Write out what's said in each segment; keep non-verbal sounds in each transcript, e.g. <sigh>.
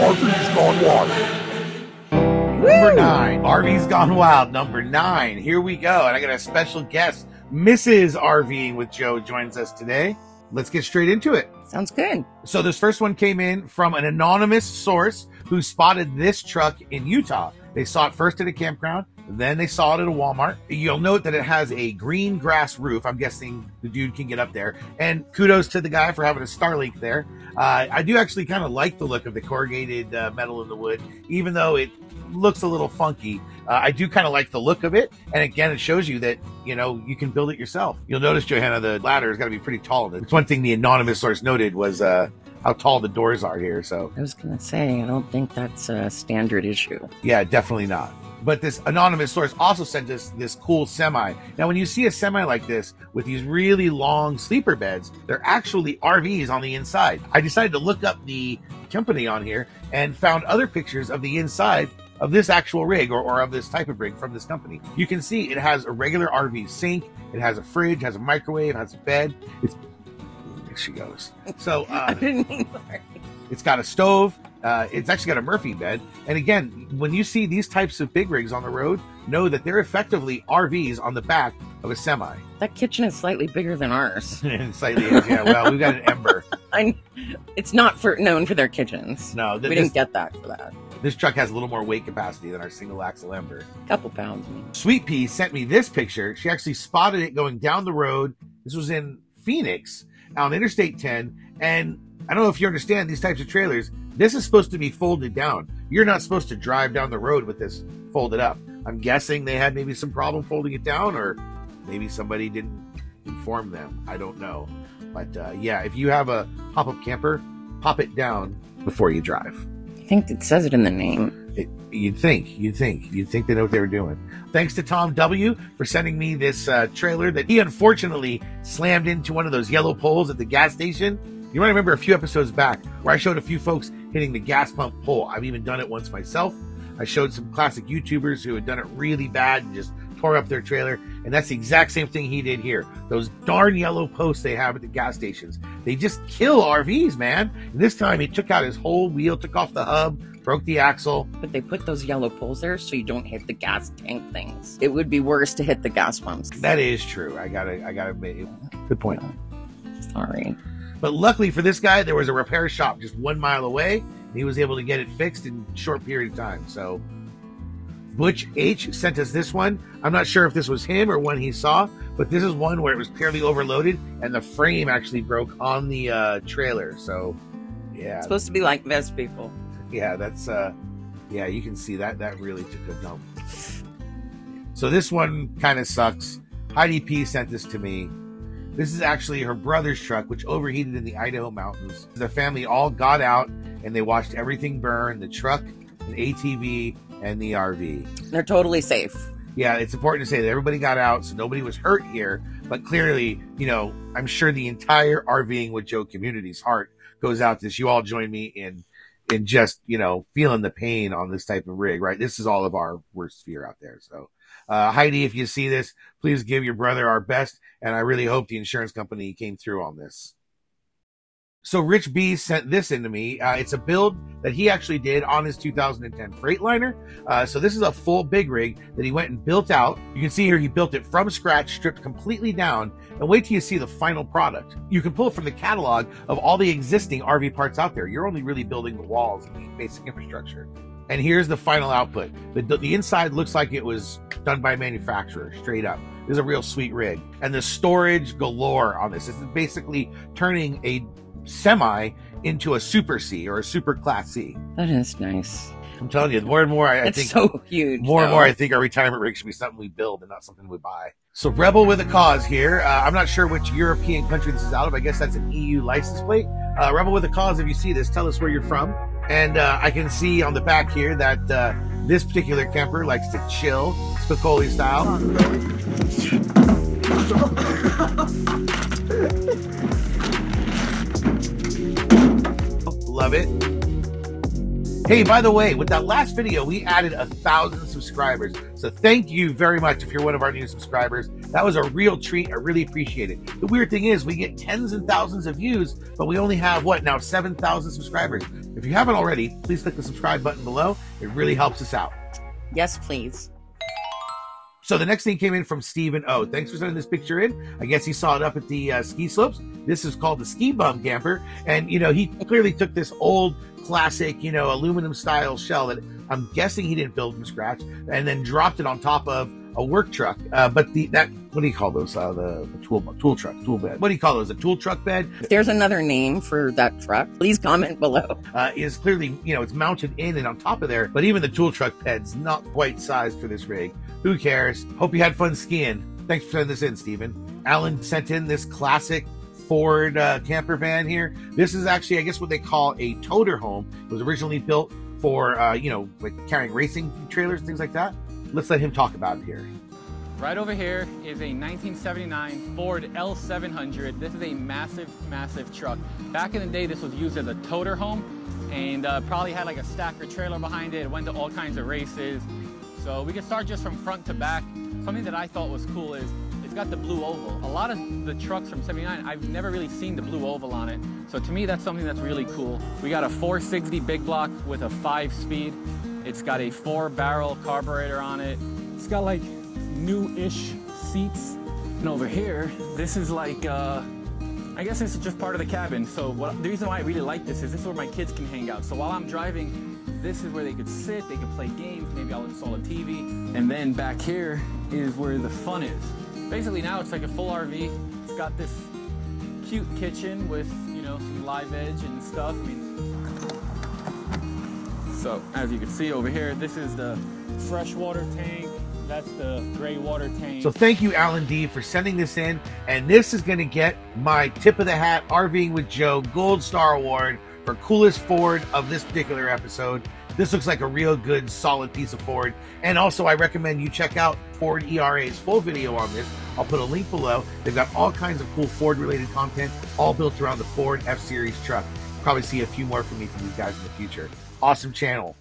RV's Gone Wild. Number nine, RV's Gone Wild. Number nine, here we go. And I got a special guest, Mrs. RVing with Joe, joins us today. Let's get straight into it. Sounds good. So this first one came in from an anonymous source who spotted this truck in Utah. They saw it first at a campground, then they saw it at a Walmart. You'll note that it has a green grass roof. I'm guessing the dude can get up there. And kudos to the guy for having a Starlink there. Uh, I do actually kind of like the look of the corrugated uh, metal in the wood, even though it looks a little funky. Uh, I do kind of like the look of it. And again, it shows you that, you know, you can build it yourself. You'll notice, Johanna, the ladder has got to be pretty tall. It's one thing the anonymous source noted was uh, how tall the doors are here. So, I was going to say, I don't think that's a standard issue. yeah, definitely not. But this anonymous source also sent us this cool semi. Now, when you see a semi like this with these really long sleeper beds, they're actually RVs on the inside. I decided to look up the company on here and found other pictures of the inside of this actual rig or, or of this type of rig from this company. You can see it has a regular RV sink, it has a fridge, has a microwave, has a bed. It's there she goes. So <laughs> uh, it's got a stove. Uh, it's actually got a Murphy bed. And again, when you see these types of big rigs on the road, know that they're effectively RVs on the back of a semi. that kitchen is slightly bigger than ours. <laughs> and slightly, yeah. Well, we've got an Ember. <laughs> I, it's not for known for their kitchens. No, we th- didn't get that for that. this truck has a little more weight capacity than our single axle Ember. couple pounds. Mean. Sweet Pea sent me this picture. She actually spotted it going down the road. This was in Phoenix on Interstate 10. And I don't know if you understand these types of trailers. This is supposed to be folded down. You're not supposed to drive down the road with this folded up. I'm guessing they had maybe some problem folding it down, or maybe somebody didn't inform them. I don't know. But uh, yeah, if you have a pop up camper, pop it down before you drive. I think it says it in the name. It, you'd think, you'd think, you'd think they know what they were doing. Thanks to Tom W for sending me this uh, trailer that he unfortunately slammed into one of those yellow poles at the gas station. You might remember a few episodes back where I showed a few folks hitting the gas pump pole. I've even done it once myself. I showed some classic YouTubers who had done it really bad and just tore up their trailer. And that's the exact same thing he did here. Those darn yellow posts they have at the gas stations. They just kill RVs, man. And this time he took out his whole wheel, took off the hub, broke the axle. But they put those yellow poles there so you don't hit the gas tank things. It would be worse to hit the gas pumps. That is true. I gotta, I gotta admit, good point. Sorry. But luckily for this guy, there was a repair shop just one mile away, and he was able to get it fixed in a short period of time. So, Butch H sent us this one. I'm not sure if this was him or one he saw, but this is one where it was clearly overloaded, and the frame actually broke on the uh, trailer. So, yeah, It's supposed to be like this, people. yeah, that's uh, yeah, you can see that that really took a dump. So this one kind of sucks. Heidi P sent this to me. This is actually her brother's truck, which overheated in the Idaho mountains. The family all got out and they watched everything burn the truck, the ATV, and the RV. They're totally safe. Yeah, it's important to say that everybody got out, so nobody was hurt here. But clearly, you know, I'm sure the entire RVing with Joe community's heart goes out to this. You all join me in in just you know feeling the pain on this type of rig, right? This is all of our worst fear out there. So, uh, Heidi, if you see this, please give your brother our best, and I really hope the insurance company came through on this. So Rich B sent this into me. Uh, it's a build that he actually did on his 2010 Freightliner. Uh, so this is a full big rig that he went and built out. You can see here he built it from scratch, stripped completely down, and wait till you see the final product. You can pull from the catalog of all the existing RV parts out there. You're only really building the walls and the basic infrastructure. And here's the final output. The, the inside looks like it was done by a manufacturer, straight up. This is a real sweet rig. And the storage galore on this. This is basically turning a semi into a super C or a super class C. That is nice. I'm telling you, more and more, I, I think so <laughs> huge. more and more, I think our retirement rig should be something we build and not something we buy. So, Rebel with a cause here. Uh, I'm not sure which European country this is out of. I guess that's an EU license plate. Uh, Rebel with a cause. If you see this, tell us where you're from. And uh, I can see on the back here that uh, this particular camper likes to chill, Spicoli style. <laughs> Love it. Hey, by the way, with that last video, we added a thousand subscribers. So thank you very much if you're one of our new subscribers. That was a real treat. I really appreciate it. The weird thing is, we get tens and thousands of views, but we only have what now, 7,000 subscribers. If you haven't already, please click the subscribe button below. It really helps us out. Yes, please. So the next thing came in from Stephen O. Thanks for sending this picture in. I guess he saw it up at the uh, ski slopes. This is called the Ski Bum Camper, and you know he clearly took this old classic, you know, aluminum style shell that I'm guessing he didn't build from scratch, and then dropped it on top of a work truck. Uh, but the that what do you call those? Uh, the, the tool tool truck, tool bed. What do you call those? A tool truck bed? If there's another name for that truck, please comment below. Uh, is clearly you know it's mounted in and on top of there, but even the tool truck bed's not quite sized for this rig. Who cares? Hope you had fun skiing. Thanks for sending this in, Stephen. Alan sent in this classic Ford uh, camper van here. This is actually, I guess, what they call a toter home. It was originally built for, uh, you know, like carrying racing trailers, things like that. Let's let him talk about it here. Right over here is a 1979 Ford L700. This is a massive, massive truck. Back in the day, this was used as a toter home and uh, probably had like a stacker trailer behind it. It went to all kinds of races. So we can start just from front to back. Something that I thought was cool is it's got the blue oval. A lot of the trucks from 79, I've never really seen the blue oval on it. So to me, that's something that's really cool. We got a 460 big block with a five speed. It's got a four barrel carburetor on it. It's got like new-ish seats. And over here, this is like, uh, I guess this is just part of the cabin. So what, the reason why I really like this is this is where my kids can hang out. So while I'm driving, this is where they could sit, they could play games, maybe I'll install a TV. And then back here is where the fun is. Basically now it's like a full RV. It's got this cute kitchen with, you know, some live edge and stuff. I mean, so as you can see over here, this is the freshwater tank. That's the gray water tank. So thank you, Alan D, for sending this in. And this is going to get my tip of the hat RVing with Joe Gold Star Award for coolest Ford of this particular episode. This looks like a real good, solid piece of Ford. And also, I recommend you check out Ford ERA's full video on this. I'll put a link below. They've got all kinds of cool Ford related content, all built around the Ford F Series truck. Probably see a few more from me from these guys in the future. Awesome channel.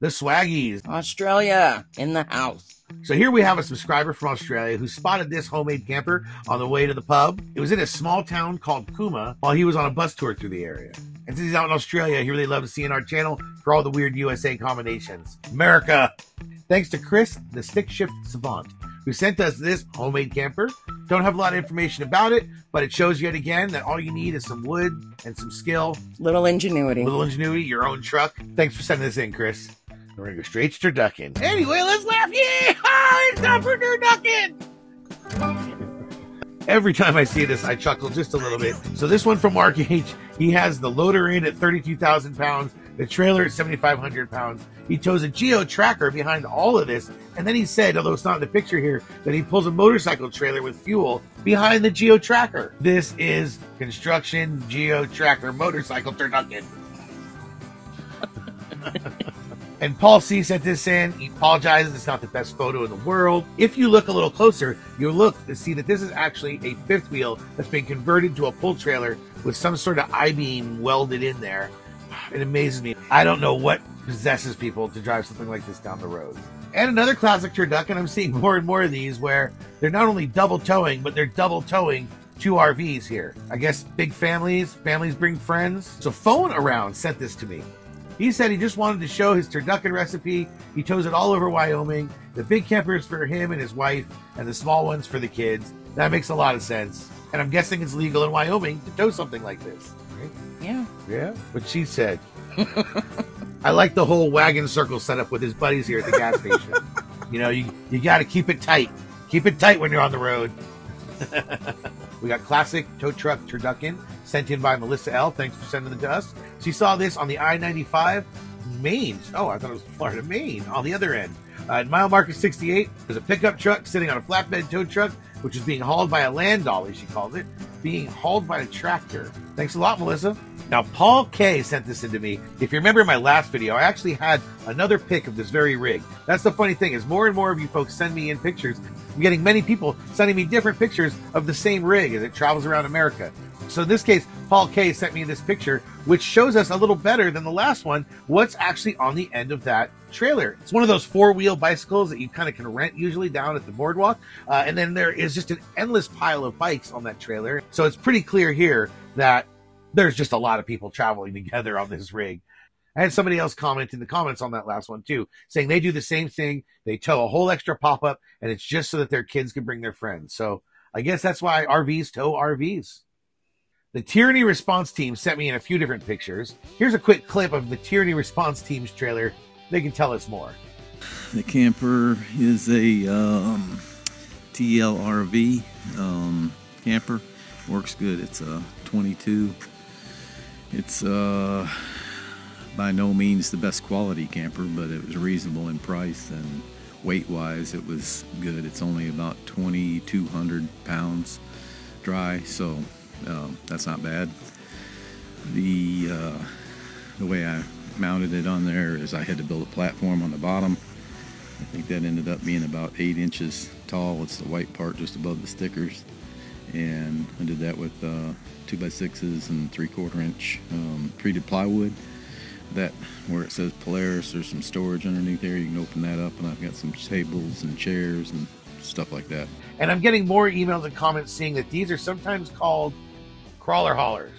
The Swaggies. Australia in the house. So here we have a subscriber from Australia who spotted this homemade camper on the way to the pub. It was in a small town called Cooma while he was on a bus tour through the area. And since he's out in Australia, he really loves seeing our channel for all the weird USA combinations. America! Thanks to Chris, the stick shift savant, who sent us this homemade camper. Don't have a lot of information about it, but it shows yet again that all you need is some wood and some skill, Little ingenuity. little ingenuity, your own truck. Thanks for sending this in, Chris. We're gonna go straight to turducken. Anyway, let's laugh. Yeah, it's time for turducken. Every time I see this, I chuckle just a little bit. So this one from Mark H. He has the loader in at 32,000 pounds, the trailer at 7,500 pounds. He tows a Geo tracker behind all of this, and then he said, although it's not in the picture here, that he pulls a motorcycle trailer with fuel behind the Geo tracker. This is construction Geo tracker motorcycle turducken. <laughs> And Paul C sent this in. He apologizes. It's not the best photo in the world. If you look a little closer, you'll look to see that this is actually a fifth wheel that's been converted to a pull trailer with some sort of I-beam welded in there. It amazes me. I don't know what possesses people to drive something like this down the road. And another classic turducken, I'm seeing <laughs> more and more of these where they're not only double towing, but they're double towing two RVs here. I guess big families, families bring friends. So Phone Around sent this to me. He said he just wanted to show his turducken recipe. He tows it all over Wyoming. The big camper is for him and his wife, and the small one's for the kids. That makes a lot of sense. And I'm guessing it's legal in Wyoming to tow something like this. Right? Yeah. Yeah, what she said. <laughs> I like the whole wagon circle setup with his buddies here at the gas station. <laughs> You know, you you got to keep it tight. Keep it tight when you're on the road. <laughs> we got classic tow truck turducken sent in by Melissa L. Thanks for sending it to us. She saw this on the I-95 Maine. Oh, I thought it was Florida, Maine on the other end. Uh, at mile marker 68, there's a pickup truck sitting on a flatbed tow truck, which is being hauled by a land dolly, she called it, being hauled by a tractor. Thanks a lot, Melissa. Now, Paul K sent this into me. If you remember my last video, I actually had another pic of this very rig. That's the funny thing is more and more of you folks send me in pictures. I'm getting many people sending me different pictures of the same rig as it travels around America. So in this case, Paul K sent me this picture, which shows us a little better than the last one what's actually on the end of that trailer. It's one of those four wheel bicycles that you kind of can rent usually down at the boardwalk. Uh, and then there is just an endless pile of bikes on that trailer. So it's pretty clear here that there's just a lot of people traveling <laughs> together on this rig. I had somebody else comment in the comments on that last one too, saying they do the same thing. They tow a whole extra pop up, and it's just so that their kids can bring their friends. So I guess that's why RVs tow RVs. The Tyranny Response Team sent me in a few different pictures. Here's a quick clip of the Tyranny Response Team's trailer. They can tell us more. The camper is a um, TLRV um, camper. Works good. It's a 22. It's uh, by no means the best quality camper, but it was reasonable in price and weight wise, it was good. It's only about 2,200 pounds dry, so um, that's not bad. The uh, the way I mounted it on there is I had to build a platform on the bottom. I think that ended up being about eight inches tall. It's the white part just above the stickers, and I did that with uh, two by sixes and three quarter inch um, treated plywood. That where it says Polaris, there's some storage underneath there. You can open that up, and I've got some tables and chairs and stuff like that. And I'm getting more emails and comments saying that these are sometimes called crawler haulers.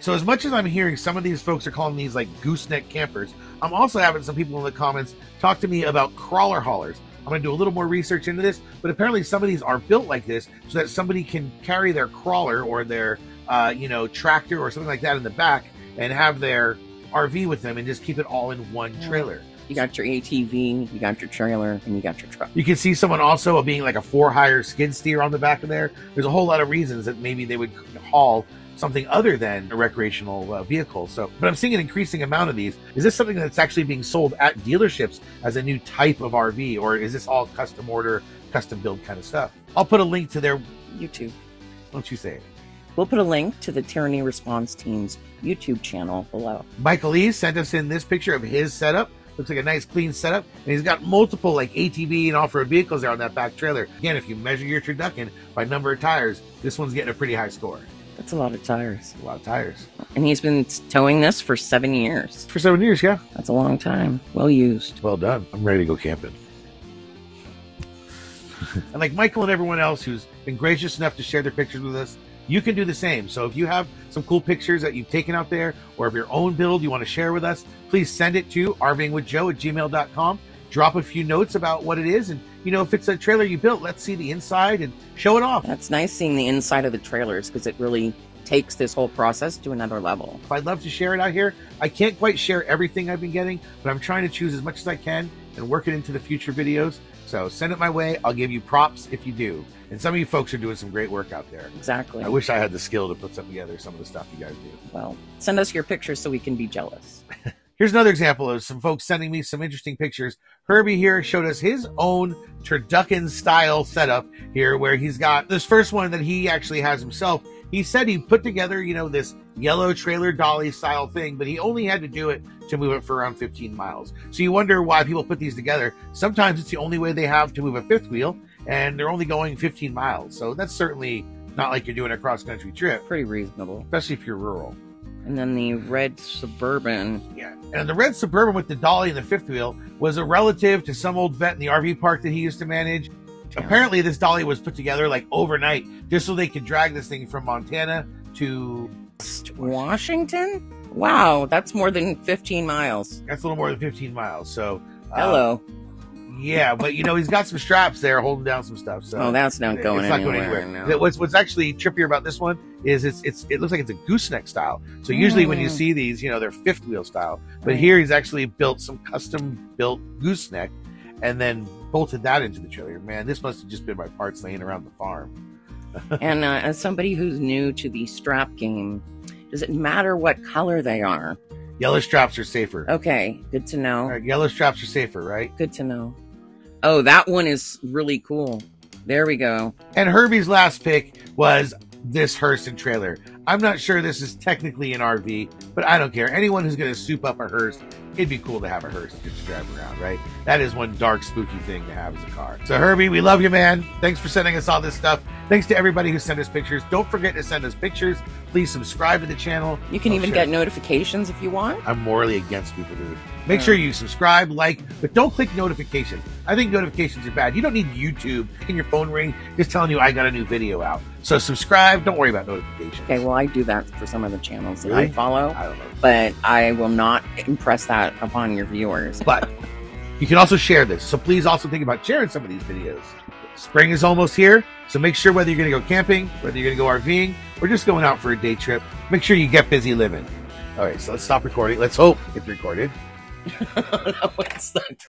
So as much as I'm hearing some of these folks are calling these like gooseneck campers, I'm also having some people in the comments talk to me about crawler haulers. I'm going to do a little more research into this, but apparently some of these are built like this so that somebody can carry their crawler or their, uh, you know, tractor or something like that in the back and have their RV with them and just keep it all in one trailer. You got your ATV, you got your trailer, and you got your truck. You can see someone also being like a four hire skid steer on the back of there. There's a whole lot of reasons that maybe they would haul something other than a recreational uh, vehicle. So, but I'm seeing an increasing amount of these. Is this something that's actually being sold at dealerships as a new type of RV, or is this all custom order, custom build kind of stuff? I'll put a link to their. YouTube. Don't you say it? We'll put a link to the Tyranny Response Team's YouTube channel below. Michael Lee sent us in this picture of his setup. Looks like a nice clean setup. And he's got multiple like ATV and off-road vehicles there on that back trailer. Again, if you measure your Turducken by number of tires, this one's getting a pretty high score. That's a lot of tires. A lot of tires. And he's been towing this for seven years. For seven years, yeah. That's a long time. Well used. Well done. I'm ready to go camping. <laughs> and like Michael and everyone else who's been gracious enough to share their pictures with us, you can do the same. So if you have some cool pictures that you've taken out there or of your own build you want to share with us, please send it to rvingwithjoe at gmail.com. Drop a few notes about what it is. And, you know, if it's a trailer you built, let's see the inside and show it off. That's nice seeing the inside of the trailers because it really takes this whole process to another level. I'd love to share it out here. I can't quite share everything I've been getting, but I'm trying to choose as much as I can and work it into the future videos. So send it my way. I'll give you props if you do. And some of you folks are doing some great work out there. Exactly. I wish I had the skill to put something together, some of the stuff you guys do. Well, send us your pictures so we can be jealous. <laughs> Here's another example of some folks sending me some interesting pictures. Herbie here showed us his own turducken style setup here, where he's got this first one that he actually has himself. He said he put together, you know, this yellow trailer dolly style thing, but he only had to do it to move it for around 15 miles. So you wonder why people put these together. Sometimes it's the only way they have to move a fifth wheel, and they're only going 15 miles. So that's certainly not like you're doing a cross country trip, Pretty reasonable. especially if you're rural. And then the red Suburban. Yeah. And the red Suburban with the dolly and the fifth wheel was a relative to some old vet in the RV park that he used to manage. Yeah. Apparently, this dolly was put together like overnight just so they could drag this thing from Montana to. Washington? Wow, that's more than 15 miles. That's a little more than 15 miles. So. uh, Hello. Yeah, but you know he's got some straps there holding down some stuff. So oh, that's not going it's not going anywhere. no. What's what's actually trippier about this one is it's it's it looks like it's a gooseneck style. So usually when you Mm. see these, you know they're fifth wheel style, but Right. here he's actually built some custom built gooseneck, and then bolted that into the trailer. Man, this must have just been my parts laying around the farm. <laughs> and uh, as somebody who's new to the strap game, does it matter what color they are? Yellow straps are safer. Okay, good to know. Right, yellow straps are safer, right? Good to know. Oh, that one is really cool. There we go. And Herbie's last pick was this hearse and trailer. I'm not sure this is technically an RV, but I don't care. Anyone who's going to soup up a hearse, it'd be cool to have a hearse just to drive around, right? That is one dark, spooky thing to have as a car. So, Herbie, we love you, man. Thanks for sending us all this stuff. Thanks to everybody who sent us pictures. Don't forget to send us pictures. Please subscribe to the channel. You can Oh, even sure. get notifications if you want. I'm morally against people who make sure you subscribe, like, but don't click notifications. I think notifications are bad. You don't need YouTube in your phone ring just telling you I got a new video out. So subscribe. Don't worry about notifications. Okay, well, I do that for some of the channels that Really? I follow, I don't know. but I will not impress that upon your viewers. But <laughs> you can also share this. So please also think about sharing some of these videos. Spring is almost here. So make sure whether you're going to go camping, whether you're going to go RVing, or just going out for a day trip, make sure you get busy living. All right, so let's stop recording. Let's hope it's recorded. <laughs> no, it's not